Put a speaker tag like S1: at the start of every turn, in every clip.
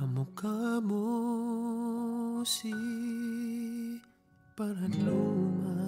S1: Kamukha mo si Paranluman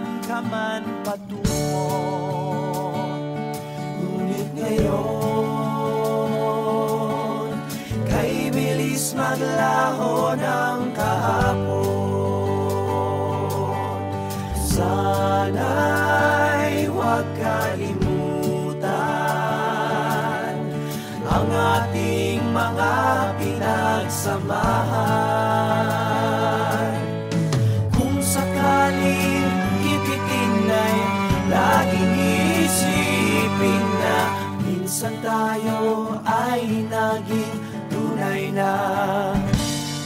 S1: saan ka man patungo. Ngunit ngayon Kay bilis maglaho ng kahapon. Sana'y huwag kalimutan Ang ating mga pinagsamahan. minsan tayo ay naging tunay na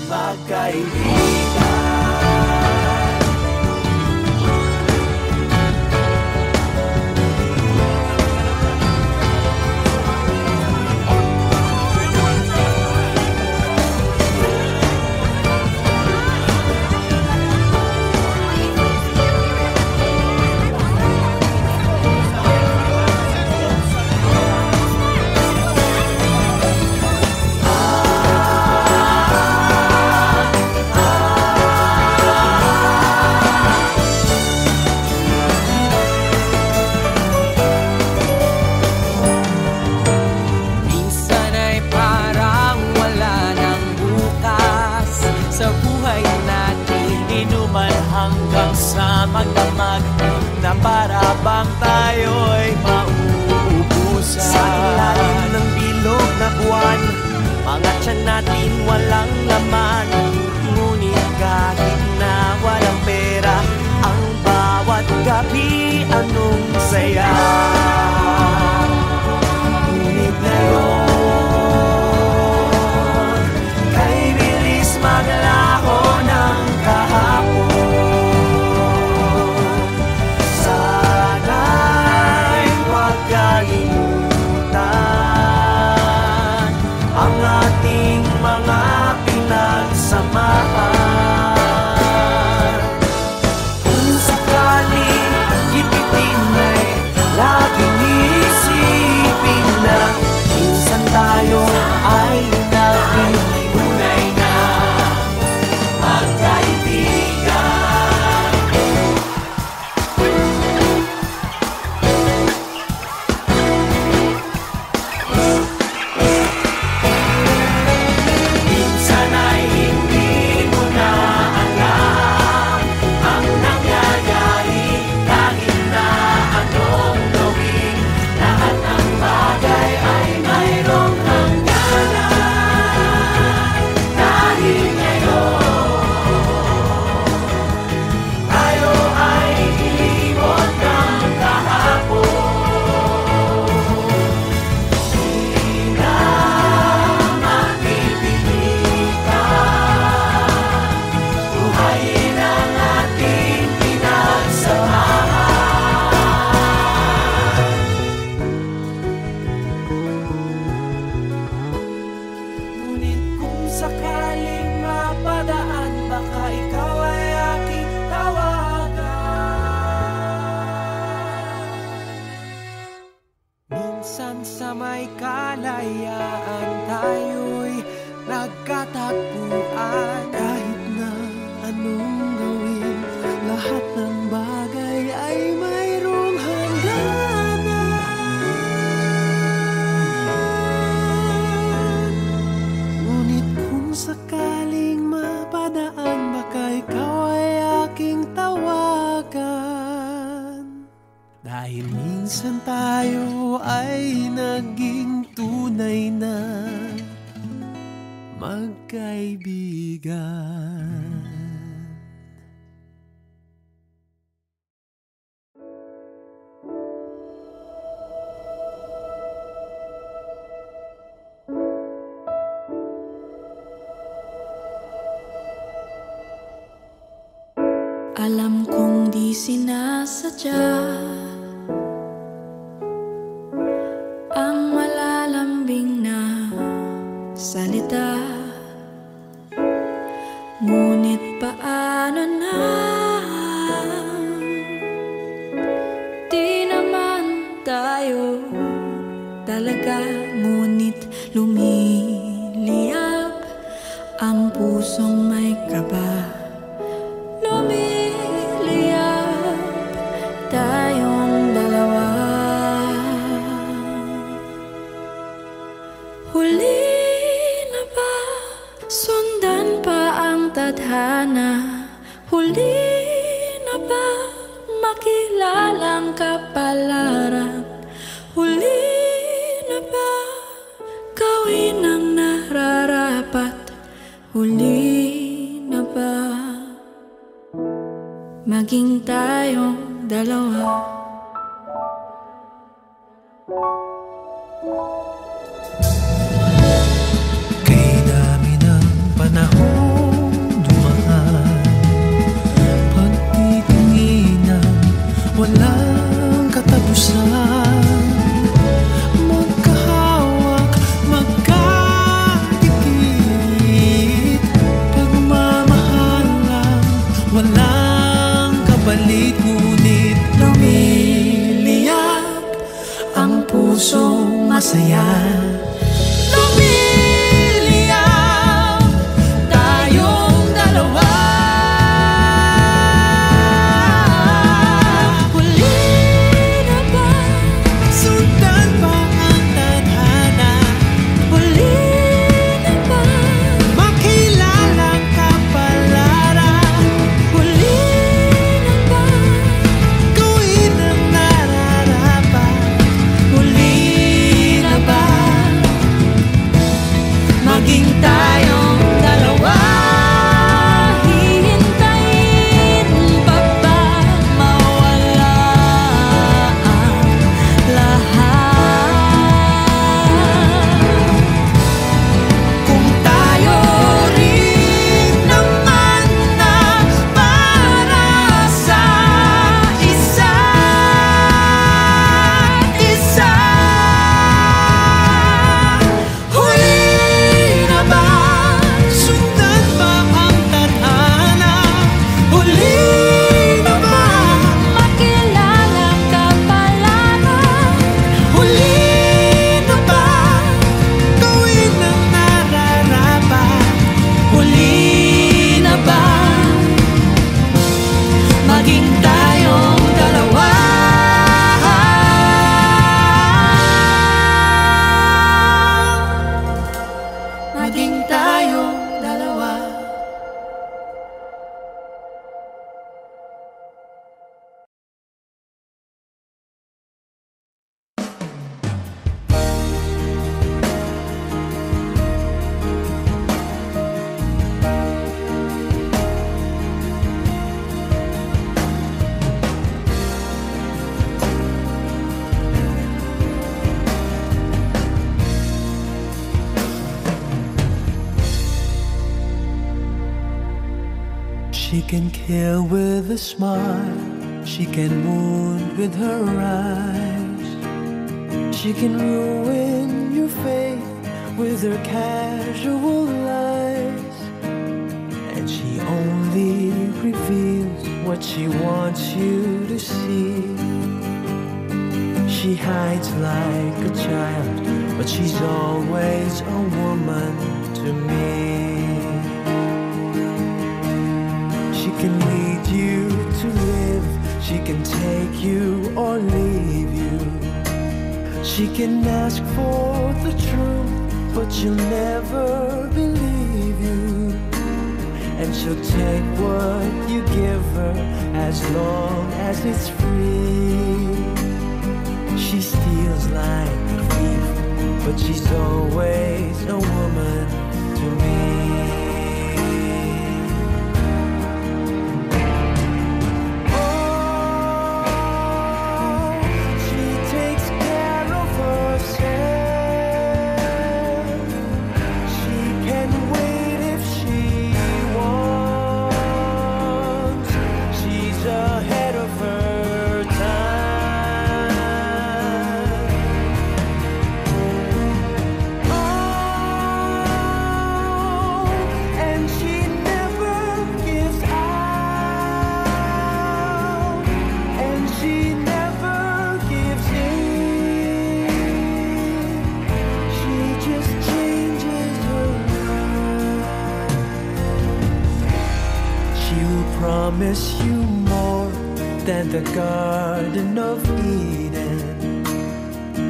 S1: magkaibigan. magdamag na para bang tayo'y mauubusan. Sa ilalim ng bilog na buwan Mga tiyan natin walang laman. Ngunit kahit na walang pera Ang bawat gabi anong saya. magkaibigan. 怎样 smile. She can wound with her eyes. She can ruin your faith with her casual lies. And she only reveals what she wants you to see. She hides like a child, but she's always a woman to me. She can lead you to live. She can take you or leave you. She can ask for the truth, but she'll never believe you. And she'll take what you give her as long as it's free. She steals like a thief, but she's always a woman to me. The Garden of Eden.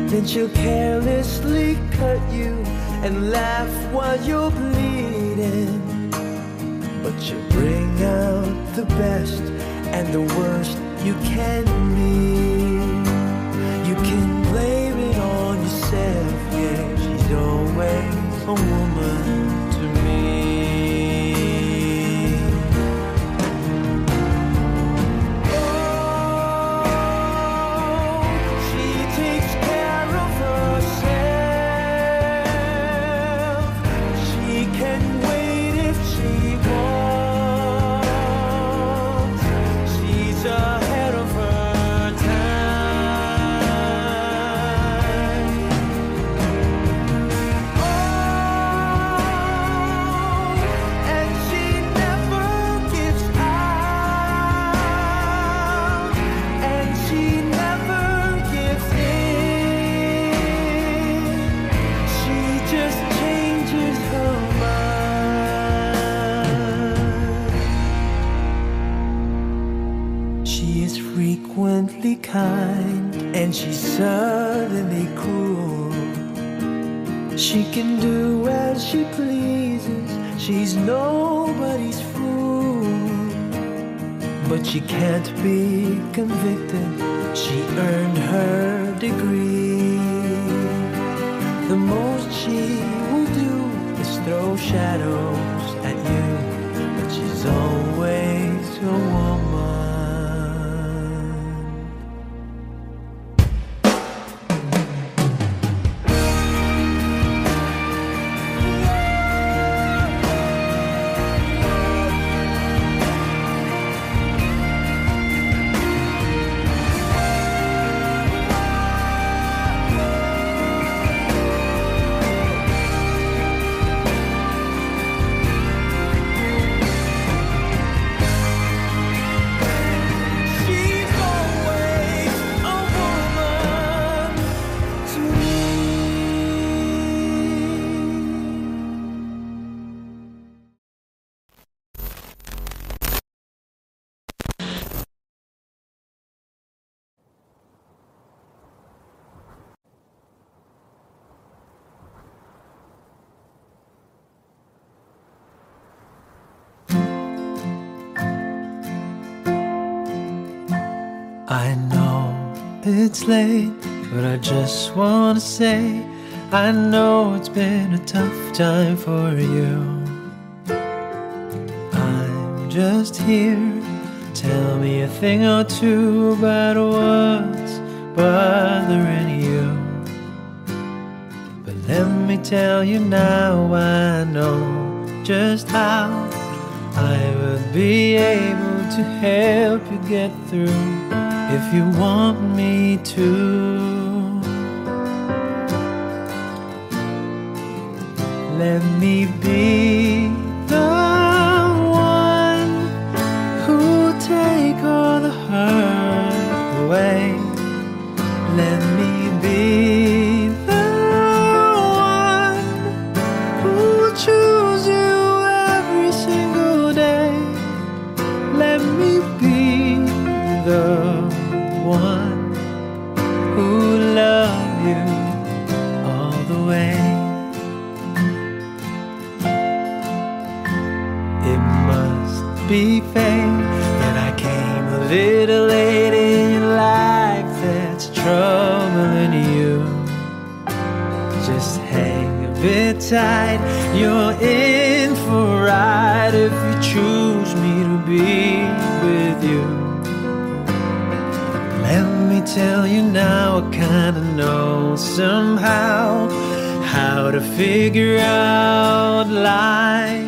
S1: Then she'll carelessly cut you and laugh while you're bleeding. But you bring out the best and the worst you can be. You can blame it on yourself, yeah. She's always a woman kind, and she's suddenly cruel. She can do as she pleases. She's nobody's fool. But she can't be convicted. She earned her degree. I know it's late, but I just wanna say I know it's been a tough time for you. I'm just here. Tell me a thing or two about what's bothering you. But let me tell you now, I know just how I would be able to help you get through if you want me to. Let me be the one who take all the hurt away. All the way. It must be fate that I came a little late in life that's troubling you. Just hang a bit tight, you're in for a ride if you choose me to be with you. Let me tell you now, I kinda know somehow how to figure out life,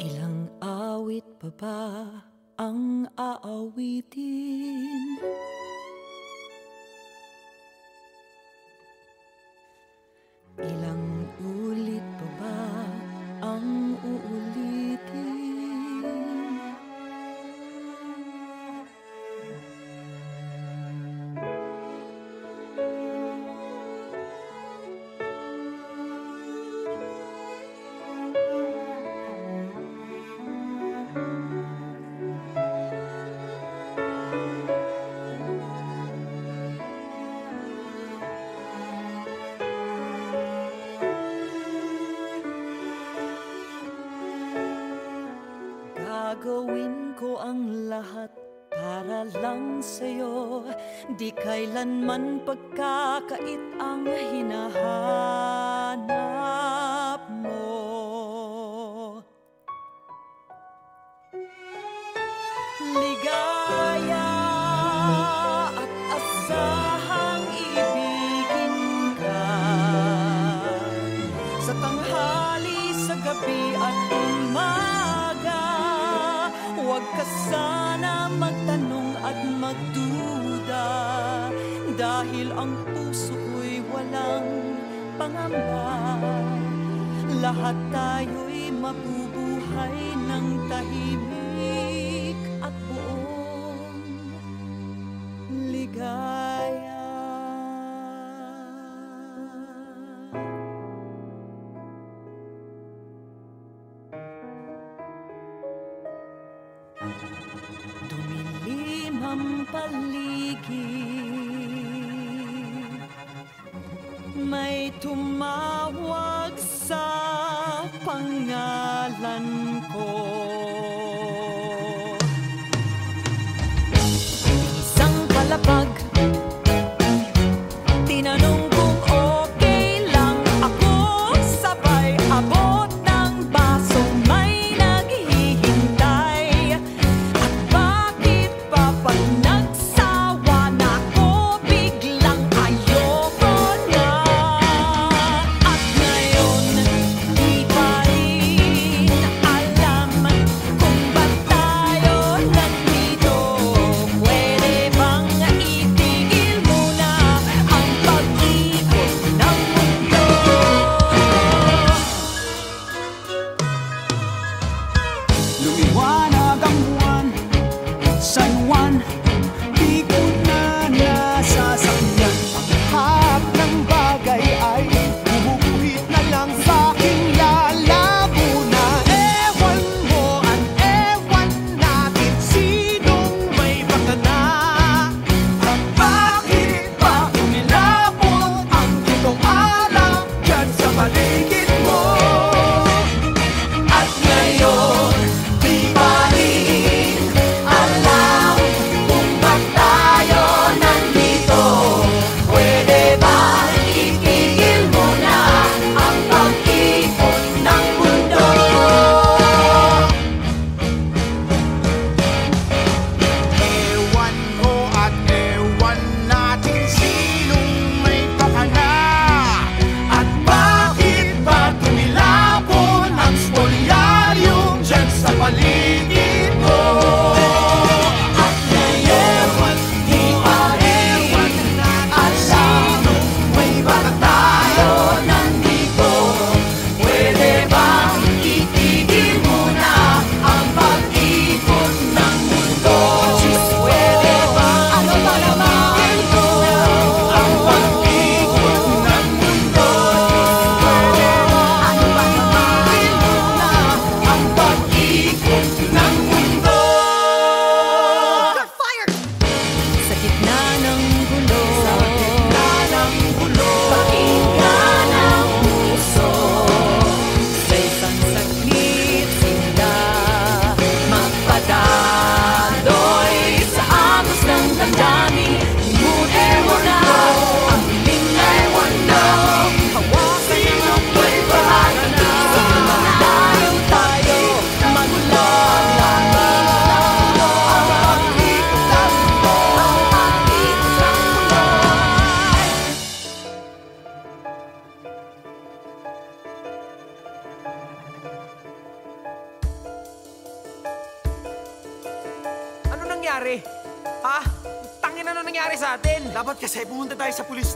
S2: Ilang awit pa ba ang aawitin? gabi at umaga. Huwag ka sana magtanong at magduda Dahil ang puso ko'y walang pangamba. Lahat tayo'y mabubuhay ng tahimik.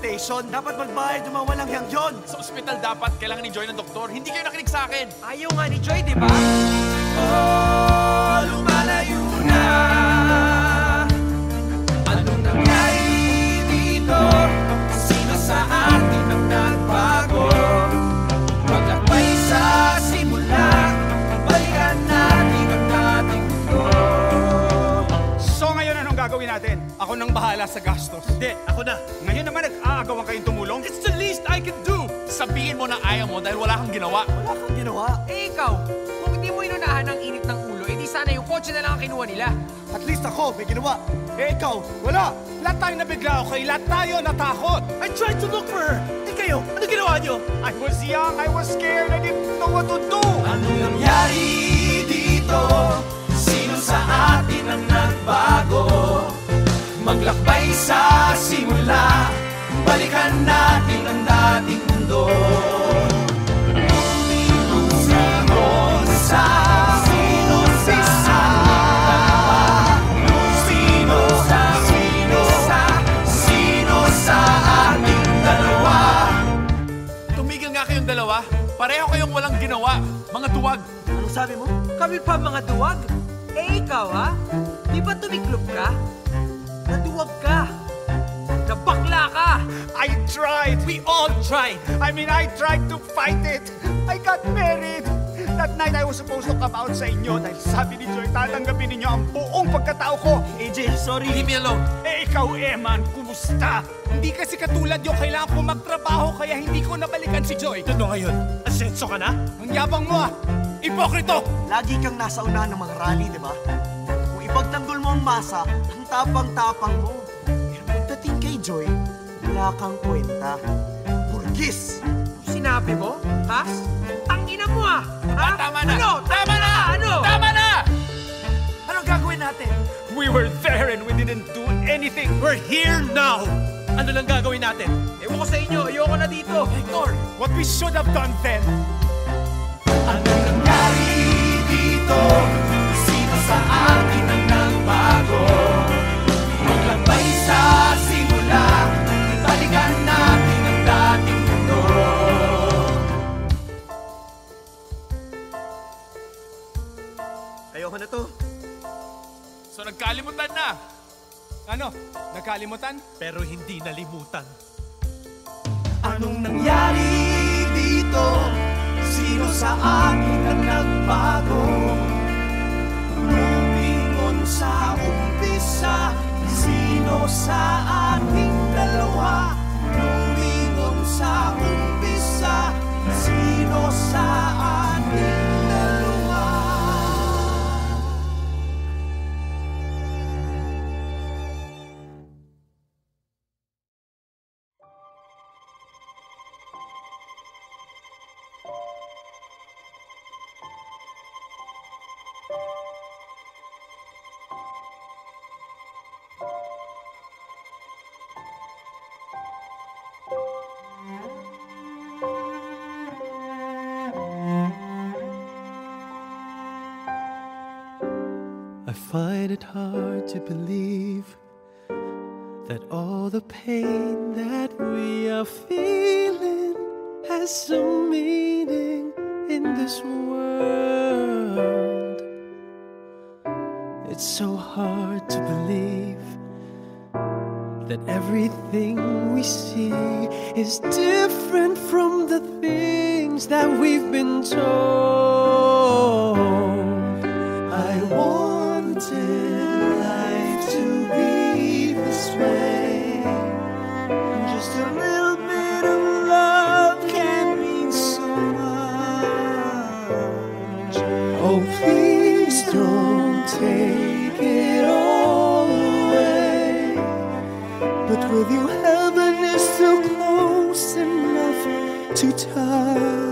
S3: Station. Dapat magbayad yung mga walang yang yon.
S4: Sa ospital dapat kailangan ni Joy ng doktor. Hindi kayo nakinig sa akin.
S5: Ayaw nga ni Joy, di ba?
S6: Oh, lumalayo na Anong nangyari dito? Sino sa atin ang nagbago? Maglakbay sa simula Balikan natin ang dating mundo
S7: So ngayon anong gagawin natin? Ako nang bahala sa gastos.
S3: Hindi, ako na.
S7: Ngayon naman nag-aagawan kayong tumulong.
S4: It's the least I can do. Sabihin mo na ayaw mo dahil wala kang ginawa.
S3: Wala kang ginawa.
S5: Eh ikaw, kung hindi mo inunahan ng init ng ulo, edi sana yung kotse na lang ang kinuha nila.
S3: At least ako, may ginawa. Eh ikaw, wala.
S7: Lahat tayo nabigla, okay? Lahat tayo natakot.
S3: I tried to look for her. Eh kayo, ano ginawa nyo?
S7: I was young, I was scared, I didn't know what to do.
S6: Anong nangyari dito? Sino sa atin ang nagbago? Maglakbay sa simula Balikan natin ang dating mundo dalawa
S4: Tumigil nga kayong dalawa. Pareho kayong walang ginawa. Mga tuwag.
S3: Anong sabi mo?
S5: Kami pa mga duwag. Eh ikaw ha? Di ba tumiklop ka? Naduwag ka.
S7: I tried. We all tried. I mean, I tried to fight it. I got married. That night I was supposed to come out sa inyo dahil sabi ni Joy, tatanggapin ninyo ang buong pagkatao ko.
S3: AJ, sorry.
S4: Leave me alone.
S7: Eh ikaw, Eman, kumusta? Hindi kasi katulad yung kailangan ko magtrabaho kaya hindi ko nabalikan si Joy.
S3: Ano ngayon? Asenso ka na?
S7: Ang yabang mo ah! Ipokrito!
S3: Lagi kang nasa unahan ng mga rally, di ba? Kung ipagtanggol mo ang masa, ang tapang-tapang mo. Pero pagdating kay Joy, wala kang kwenta. Burgis!
S5: Sinabi mo? Ha? Tangina mo ah! Ha?
S4: Tama na!
S5: Ano?
S4: Tama na!
S5: Ano?
S4: Tama na!
S5: Anong gagawin natin?
S7: We were there and we didn't do anything.
S3: We're here now! Ano lang gagawin natin?
S5: Ewan ko sa inyo, ayoko na dito.
S7: Hector, what we should have done then
S6: Anong nangyari dito? Sino sa atin ang nagbago? Maglakbay sa simula
S3: Ayoko na to.
S4: So nagkalimutan na.
S7: Ano? Nagkalimutan?
S3: Pero hindi nalimutan.
S6: Anong nangyari dito? Sino sa atin ang nagbago? Lumingon sa umpisa Sino sa ating dalawa? Lumingon sa umpisa Sino sa ating
S1: to believe that all the pain that we are feeling has some meaning in this world. It's so hard to believe that everything we see is different from the things that we've been told. I wanted with you, heaven is still close enough to touch.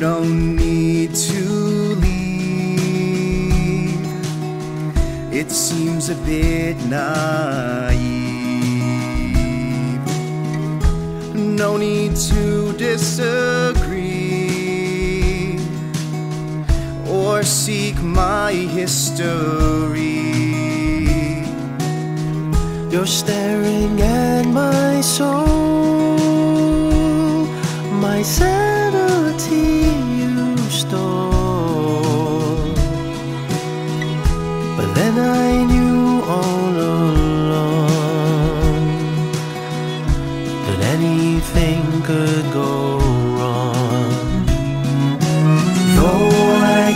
S8: Don't need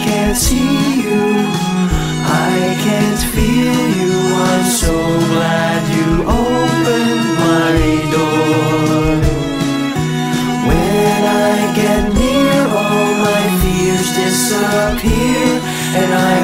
S1: can't see you, I can't feel you. I'm so glad you opened my door. When I get near, all my fears disappear, and I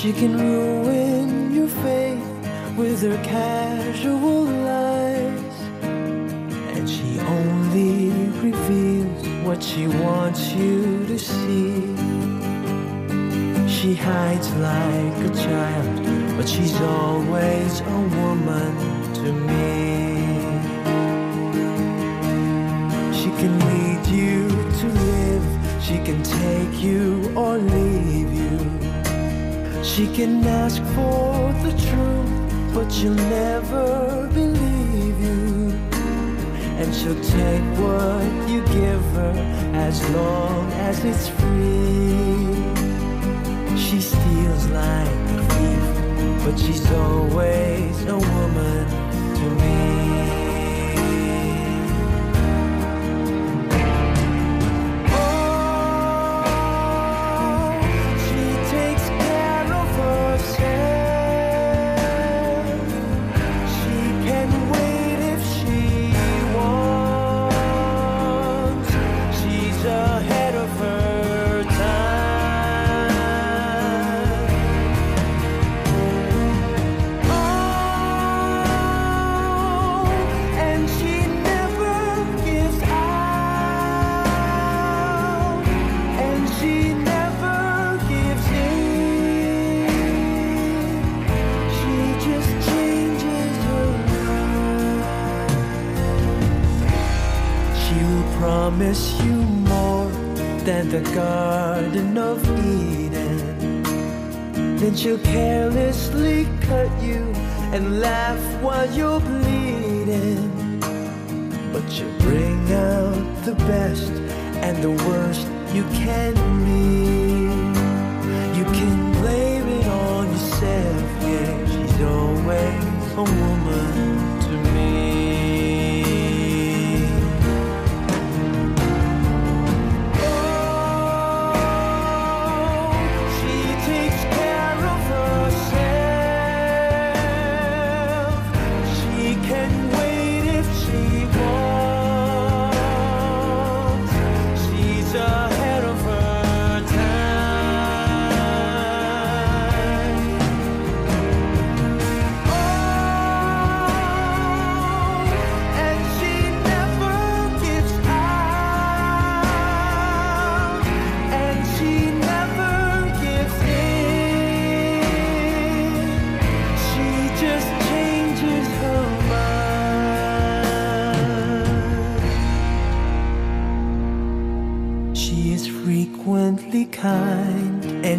S1: She can ruin your faith with her casual lies. And she only reveals what she wants you to see. She hides like a child, but she's always a woman to me. She can lead you to. She can take you or leave you. She can ask for the truth, but she'll never believe you. And she'll take what you give her as long as it's free. She steals like a thief, but she's always a woman to me. Garden of Eden. Then she'll carelessly cut you and laugh while you're bleeding. But she'll bring out the best and the worst you can be. You can blame it on yourself, yeah. She's always a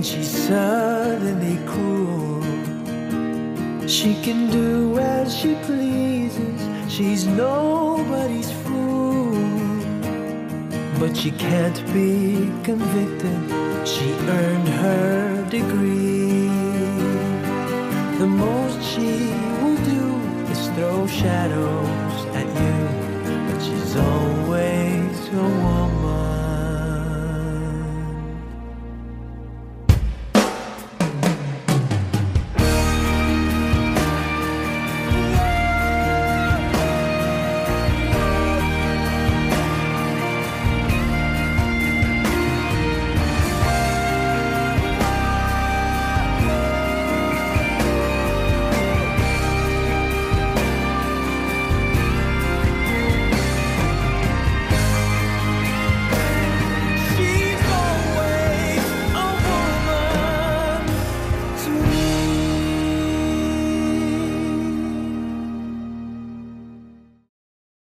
S1: she's suddenly cruel. She can do as she pleases. She's nobody's fool. But she can't be convicted. She earned her degree.